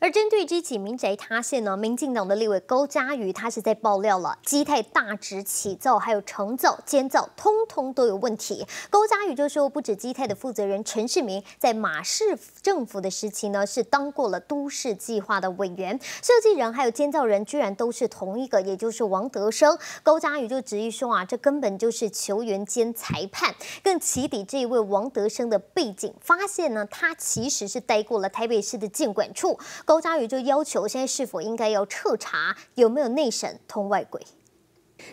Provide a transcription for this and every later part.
而针对这起民宅塌陷呢，民进党的立委高嘉瑜，他是在爆料了基泰大直起造、还有承造、监造，通通都有问题。高嘉瑜就说，不止基泰的负责人陈世明，在马市政府的时期呢，是当过了都市计划的委员，设计人还有监造人居然都是同一个，也就是王德生。高嘉瑜就质疑说啊，这根本就是球员兼裁判，更起底这一位王德生的背景，发现呢，他其实是待过了台北市的建管处。高嘉瑜就要求，现在是否应该要彻查有没有内审通外鬼？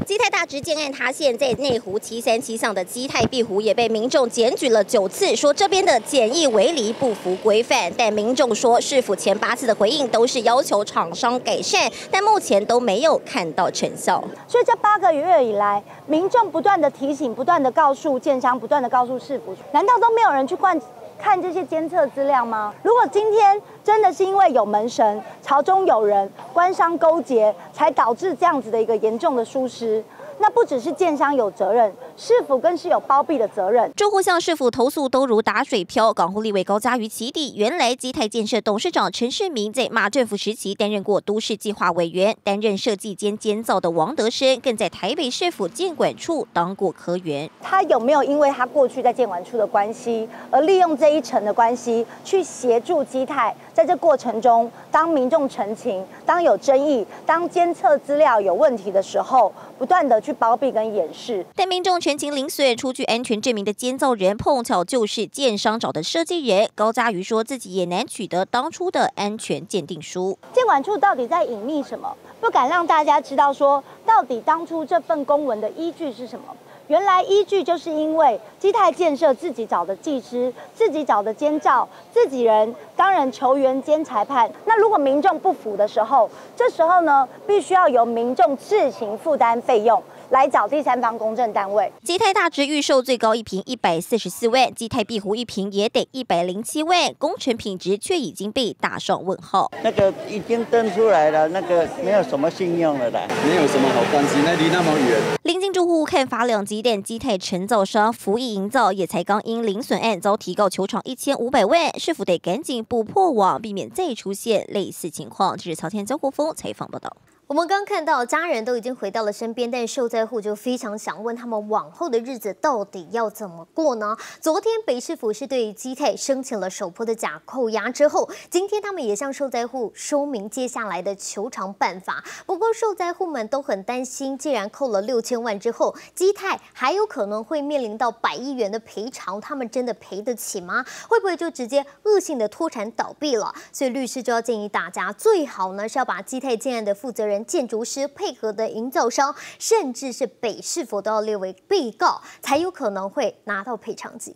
基泰大直建案塌陷，在内湖七三七上的基泰碧湖也被民众检举了九次，说这边的简易围篱不符规范。但民众说，市府前八次的回应都是要求厂商改善，但目前都没有看到成效。所以这八个月以来，民众不断的提醒，不断的告诉建商，不断的告诉市府，难道都没有人去灌？看这些监测资料吗？如果今天真的是因为有门神、朝中有人、官商勾结，才导致这样子的一个严重的疏失。那不只是建商有责任，市府更是有包庇的责任。住户向市府投诉都如打水漂。港户立委高嘉瑜起底，原来基泰建设董事长陈世明在马政府时期担任过都市计划委员，担任设计兼监造的王德生更在台北市府建管处当过科员。他有没有因为他过去在建管处的关系，而利用这一层的关系去协助基泰？在这过程中，当民众澄清、当有争议、当监测资料有问题的时候，不断的。去包庇跟掩饰，但民众全情零碎出具安全证明的监造人，碰巧就是建商找的设计人高嘉瑜，说自己也难取得当初的安全鉴定书。监管处到底在隐秘什么？不敢让大家知道，说到底当初这份公文的依据是什么？原来依据就是因为基泰建设自己找的技师，自己找的监造，自己人当然球员兼裁判。那如果民众不服的时候，这时候呢，必须要由民众自行负担费用。来找第三方公证单位。基泰大直预售最高一平一百四十四万，基泰碧湖一平也得一百零七万，工程品质却已经被打上问号。那个已经登出来了，那个没有什么信用了的，没有什么好关系，那离那么远。临近住户看法两极，但基泰承造商福益营造也才刚因零损案遭提告球场一千五百万，是否得赶紧补破网，避免再出现类似情况？这是朝天江国峰采访报道。我们刚看到家人都已经回到了身边，但受灾户就非常想问他们往后的日子到底要怎么过呢？昨天北市府是对基泰申请了首波的假扣押之后，今天他们也向受灾户说明接下来的求偿办法。不过受灾户们都很担心，既然扣了六千万之后，基泰还有可能会面临到百亿元的赔偿，他们真的赔得起吗？会不会就直接恶性的脱产倒闭了？所以律师就要建议大家，最好呢是要把基泰建案的负责人。建筑师配合的营造商，甚至是北市府都要列为被告，才有可能会拿到赔偿金。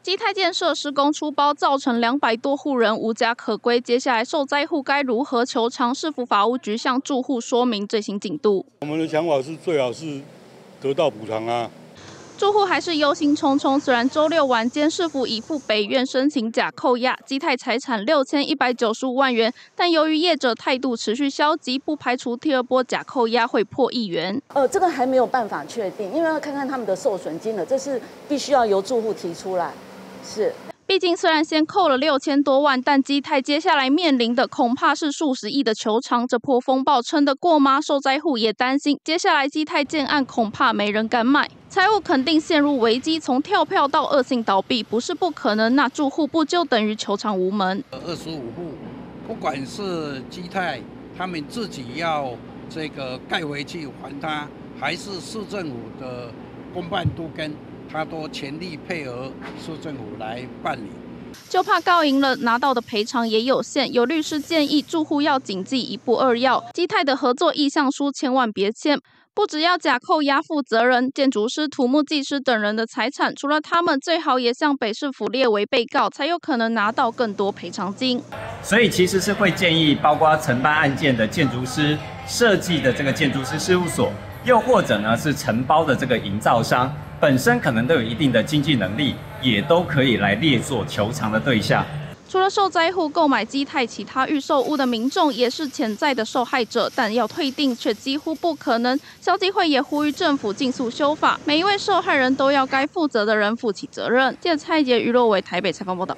基泰建设施工出包，造成两百多户人无家可归。接下来受灾户该如何求偿？市府法务局向住户说明最新进度。我们的想法是，最好是得到补偿啊。住户还是忧心忡忡。虽然周六晚间市府已赴北院申请假扣押基泰财产六千一百九十五万元，但由于业者态度持续消极，不排除第二波假扣押会破亿元。呃，这个还没有办法确定，因为要看看他们的受损金额，这是必须要由住户提出来。是。毕竟，虽然先扣了六千多万，但基泰接下来面临的恐怕是数十亿的球场。这波风暴撑得过吗？受灾户也担心，接下来基泰建案恐怕没人敢买，财务肯定陷入危机。从跳票到恶性倒闭，不是不可能。那住户不就等于球场无门？二十五户，不管是基泰他们自己要这个盖回去还他，还是市政府的公办都跟。他都全力配合市政府来办理，就怕告赢了拿到的赔偿也有限。有律师建议住户要谨记一步二要：基泰的合作意向书千万别签，不只要假扣押负责人、建筑师、土木技师等人的财产，除了他们，最好也向北市府列为被告，才有可能拿到更多赔偿金。所以其实是会建议，包括承办案件的建筑师、设计的这个建筑师事务所，又或者呢是承包的这个营造商。本身可能都有一定的经济能力，也都可以来列作求偿的对象。除了受灾户购买基泰其他预售屋的民众，也是潜在的受害者，但要退订却几乎不可能。消基会也呼吁政府尽速修法，每一位受害人都要该负责的人负起责任。记者蔡杰、余若为台北采访报道。